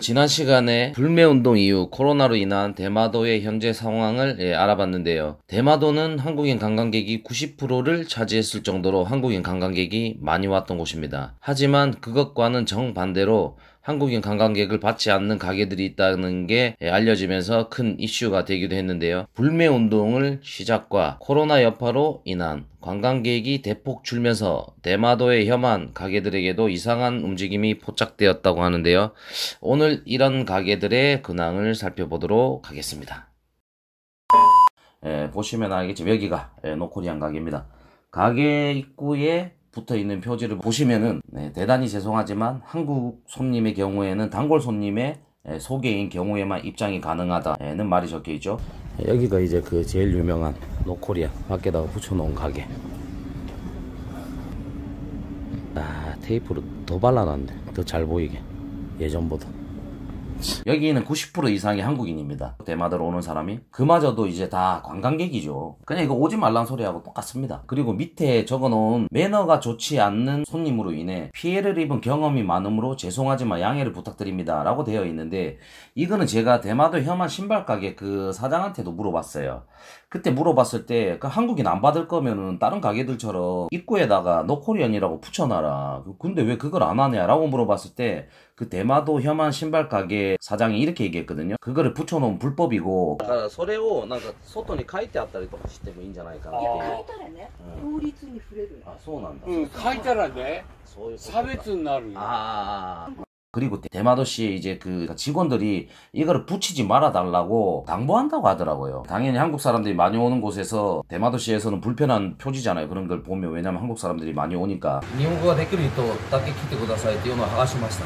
지난 시간에 불매운동 이후 코로나로 인한 대마도의 현재 상황을 예, 알아봤는데요. 대마도는 한국인 관광객이 90%를 차지했을 정도로 한국인 관광객이 많이 왔던 곳입니다. 하지만 그것과는 정반대로 한국인 관광객을 받지 않는 가게들이 있다는 게 예, 알려지면서 큰 이슈가 되기도 했는데요. 불매 운동을 시작과 코로나 여파로 인한 관광객이 대폭 줄면서 대마도의 혐한 가게들에게도 이상한 움직임이 포착되었다고 하는데요. 오늘 이런 가게들의 근황을 살펴보도록 하겠습니다. 예, 보시면 알겠지만 여기가 예, 노코리안 가게입니다. 가게 입구에 붙어 있는 표지를 보시면은 네, 대단히 죄송하지만 한국 손님의 경우에는 단골 손님의 예, 소개인 경우에만 입장이 가능하다는 말이 적혀 있죠. 여기가 이제 그 제일 유명한 노코리아 밖에다가 붙여놓은 가게. 아 테이프로 더 발라놨네. 더 잘 보이게 예전보다. 여기는 90% 이상이 한국인입니다. 대마도로 오는 사람이. 그마저도 이제 다 관광객이죠. 그냥 이거 오지 말란 소리하고 똑같습니다. 그리고 밑에 적어놓은 매너가 좋지 않는 손님으로 인해 피해를 입은 경험이 많으므로 죄송하지만 양해를 부탁드립니다. 라고 되어 있는데 이거는 제가 대마도 혐한 신발 가게 그 사장한테도 물어봤어요. 그때 물어봤을 때 그 한국인 안 받을 거면은 다른 가게들처럼 입구에다가 노코리안이라고 붙여놔라. 근데 왜 그걸 안 하냐라고 물어봤을 때 그 대마도 혐한 신발 가게 사장이 이렇게 얘기했거든요. 그거를 붙여놓으면 불법이고. それをなんか外に書いてあったりとかしてもいいんじゃないかなっていう。書いたらね、法律に触れる。あ、そうなんだ。うん、書いたらね、そういうことか差別になるよ。 아, 아, 아. 그리고 대마도시에 이제 그 직원들이 이거를 붙이지 말아달라고 당부한다고 하더라고요. 당연히 한국 사람들이 많이 오는 곳에서 대마도시에서는 불편한 표지잖아요. 그런 걸 보면 왜냐면 한국 사람들이 많이 오니까. 日本語ができる人だけ来てくださいっていうのを剥がしました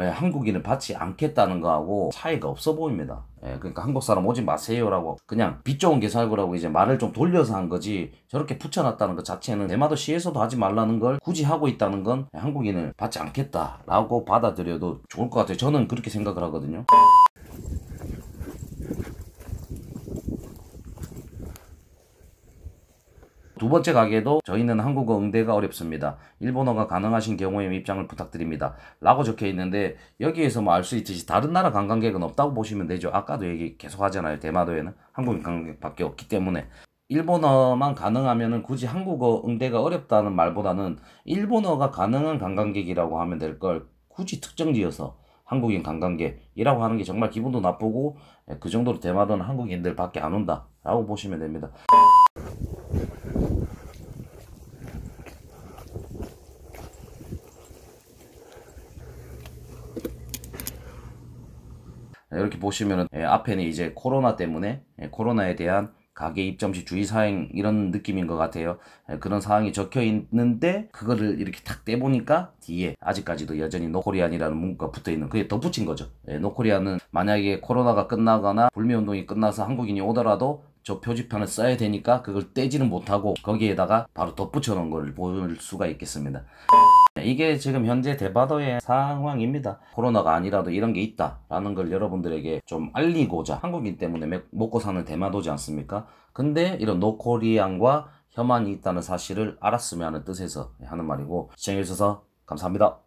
예, 한국인을 받지 않겠다는 거하고 차이가 없어 보입니다. 예, 그러니까 한국 사람 오지 마세요라고 그냥 빚 좋은 게 살고라고 이제 말을 좀 돌려서 한 거지 저렇게 붙여놨다는 것 자체는 대마도 시에서도 하지 말라는 걸 굳이 하고 있다는 건 한국인을 받지 않겠다라고 받아들여도 좋을 것 같아요. 저는 그렇게 생각을 하거든요. 두 번째 가게도 저희는 한국어 응대가 어렵습니다. 일본어가 가능하신 경우에 입장을 부탁드립니다. 라고 적혀 있는데 여기에서 뭐 알 수 있듯이 다른 나라 관광객은 없다고 보시면 되죠. 아까도 얘기 계속 하잖아요. 대마도에는 한국인 관광객밖에 없기 때문에. 일본어만 가능하면은 굳이 한국어 응대가 어렵다는 말보다는 일본어가 가능한 관광객이라고 하면 될 걸 굳이 특정 지어서 한국인 관광객이라고 하는 게 정말 기분도 나쁘고 그 정도로 대마도는 한국인들 밖에 안 온다 라고 보시면 됩니다. 이렇게 보시면은 예, 앞에는 이제 코로나 때문에 예, 코로나에 대한 가게 입점 시 주의사항 이런 느낌인 것 같아요. 예, 그런 사항이 적혀 있는데 그거를 이렇게 탁 떼보니까 뒤에 아직까지도 여전히 노코리안이라는 문구가 붙어 있는 그게 덧붙인 거죠. 예, 노코리안은 만약에 코로나가 끝나거나 불매운동이 끝나서 한국인이 오더라도 저 표지판을 써야 되니까 그걸 떼지는 못하고 거기에다가 바로 덧붙여 놓은 걸 볼 수가 있겠습니다. 이게 지금 현재 대바도의 상황입니다. 코로나가 아니라도 이런 게 있다라는 걸 여러분들에게 좀 알리고자 한국인 때문에 먹- 먹고 사는 대마도지 않습니까? 근데 이런 노코리안과 혐한이 있다는 사실을 알았으면 하는 뜻에서 하는 말이고 시청해주셔서 감사합니다.